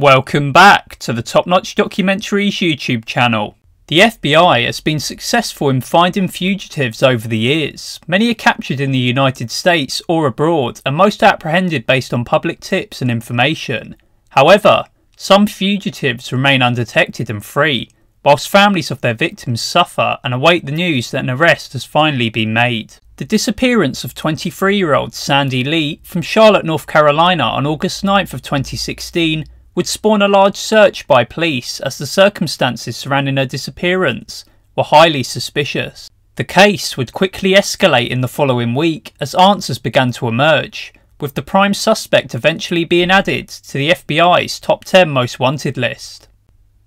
Welcome back to the Top Notch Documentaries YouTube channel. The FBI has been successful in finding fugitives over the years. Many are captured in the United States or abroad, and most are apprehended based on public tips and information. However, some fugitives remain undetected and free, whilst families of their victims suffer and await the news that an arrest has finally been made. The disappearance of 23-year-old Sandy Le from Charlotte, North Carolina on August 9th of 2016 would spawn a large search by police as the circumstances surrounding her disappearance were highly suspicious. The case would quickly escalate in the following week as answers began to emerge, with the prime suspect eventually being added to the FBI's top 10 most wanted list.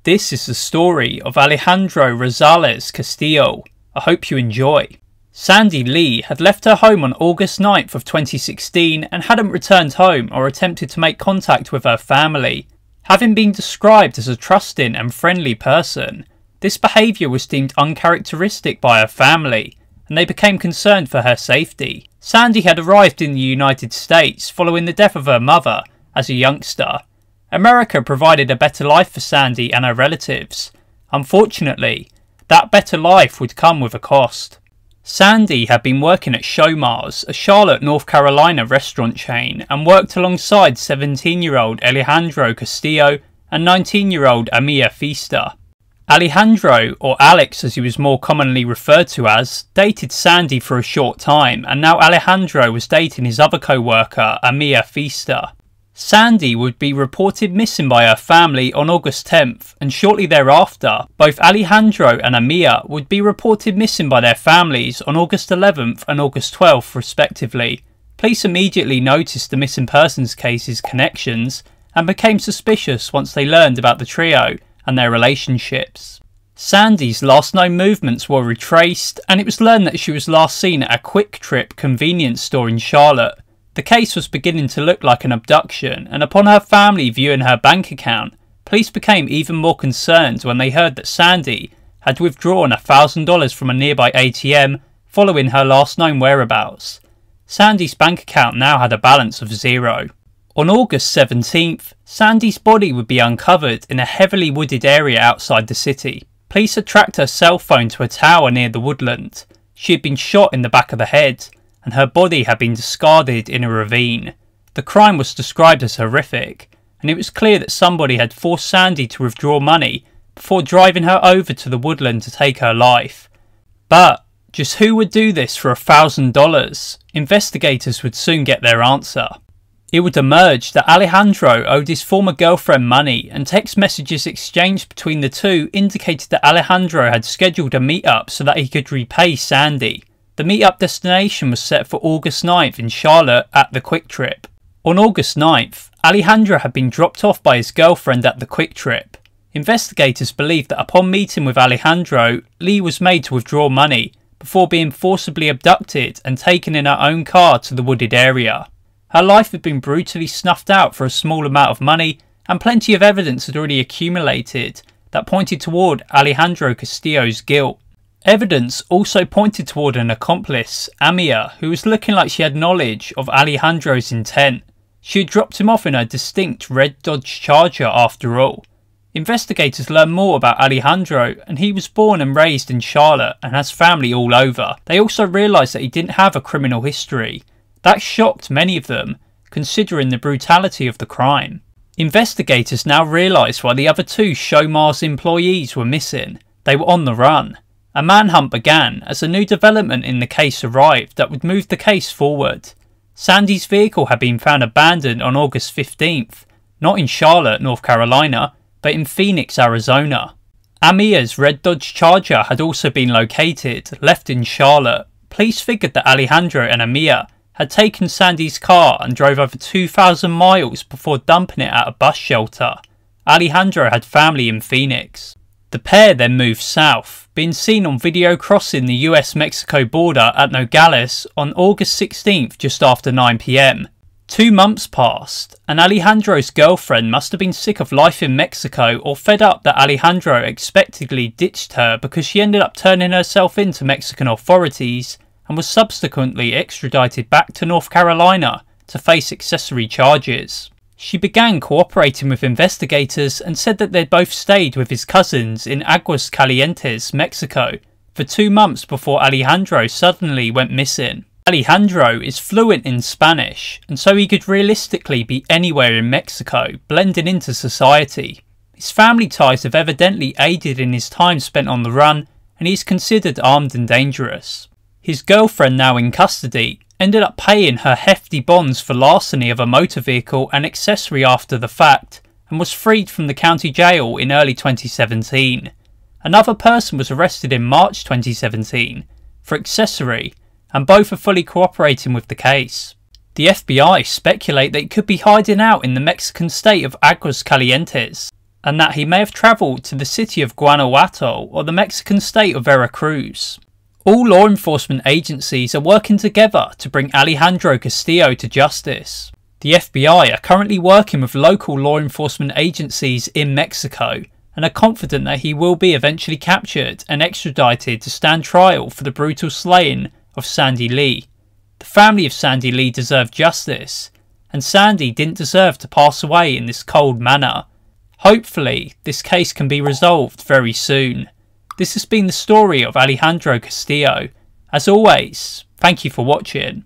This is the story of Alejandro Rosales Castillo. I hope you enjoy. Sandy Le had left her home on August 9th of 2016 and hadn't returned home or attempted to make contact with her family. Having been described as a trusting and friendly person, this behaviour was deemed uncharacteristic by her family, and they became concerned for her safety. Sandy had arrived in the United States following the death of her mother as a youngster. America provided a better life for Sandy and her relatives. Unfortunately, that better life would come with a cost. Sandy had been working at Showmars, a Charlotte, North Carolina restaurant chain, and worked alongside 17 year old Alejandro Castillo and 19 year old Amia Feaster. Alejandro, or Alex as he was more commonly referred to as, dated Sandy for a short time, and now Alejandro was dating his other co worker, Amia Feaster. Sandy would be reported missing by her family on August 10th, and shortly thereafter, both Alejandro and Amia would be reported missing by their families on August 11th and August 12th, respectively. Police immediately noticed the missing persons case's connections and became suspicious once they learned about the trio and their relationships. Sandy's last known movements were retraced, and it was learned that she was last seen at a QuikTrip convenience store in Charlotte the case was beginning to look like an abduction, and upon her family viewing her bank account, police became even more concerned when they heard that Sandy had withdrawn $1,000 from a nearby ATM following her last known whereabouts. Sandy's bank account now had a balance of zero. On August 17th, Sandy's body would be uncovered in a heavily wooded area outside the city. Police had tracked her cell phone to a tower near the woodland. She had been shot in the back of the head, and her body had been discarded in a ravine. The crime was described as horrific, and it was clear that somebody had forced Sandy to withdraw money before driving her over to the woodland to take her life. But just who would do this for a thousand dollars? Investigators would soon get their answer. It would emerge that Alejandro owed his former girlfriend money, and text messages exchanged between the two indicated that Alejandro had scheduled a meet-up so that he could repay Sandy. The meet-up destination was set for August 9th in Charlotte at the QuikTrip. On August 9th, Alejandro had been dropped off by his girlfriend at the QuikTrip. Investigators believe that upon meeting with Alejandro, Le was made to withdraw money before being forcibly abducted and taken in her own car to the wooded area. Her life had been brutally snuffed out for a small amount of money, and plenty of evidence had already accumulated that pointed toward Alejandro Castillo's guilt. Evidence also pointed toward an accomplice, Amia, who was looking like she had knowledge of Alejandro's intent. She had dropped him off in a distinct red Dodge Charger after all. Investigators learned more about Alejandro, and he was born and raised in Charlotte and has family all over. They also realised that he didn't have a criminal history. That shocked many of them, considering the brutality of the crime. Investigators now realised why the other two Showmars employees were missing. They were on the run. A manhunt began as a new development in the case arrived that would move the case forward. Sandy's vehicle had been found abandoned on August 15th, not in Charlotte, North Carolina, but in Phoenix, Arizona. Amia's red Dodge Charger had also been located, left in Charlotte. Police figured that Alejandro and Amia had taken Sandy's car and drove over 2,000 miles before dumping it at a bus shelter. Alejandro had family in Phoenix. The pair then moved south, being seen on video crossing the US-Mexico border at Nogales on August 16th just after 9pm. Two months passed, and Alejandro's girlfriend must have been sick of life in Mexico or fed up that Alejandro expectedly ditched her because she ended up turning herself in to Mexican authorities and was subsequently extradited back to North Carolina to face accessory charges. She began cooperating with investigators and said that they'd both stayed with his cousins in Aguascalientes, Mexico, for two months before Alejandro suddenly went missing. Alejandro is fluent in Spanish, and so he could realistically be anywhere in Mexico, blending into society. His family ties have evidently aided in his time spent on the run, and he's considered armed and dangerous. His girlfriend, now in custody, ended up paying her hefty bonds for larceny of a motor vehicle and accessory after the fact, and was freed from the county jail in early 2017. Another person was arrested in March 2017 for accessory, and both are fully cooperating with the case. The FBI speculate that he could be hiding out in the Mexican state of Aguascalientes, and that he may have travelled to the city of Guanajuato or the Mexican state of Veracruz. All law enforcement agencies are working together to bring Alejandro Castillo to justice. The FBI are currently working with local law enforcement agencies in Mexico and are confident that he will be eventually captured and extradited to stand trial for the brutal slaying of Sandy Le. The family of Sandy Le deserved justice, and Sandy didn't deserve to pass away in this cold manner. Hopefully, this case can be resolved very soon. This has been the story of Alejandro Castillo. As always, thank you for watching.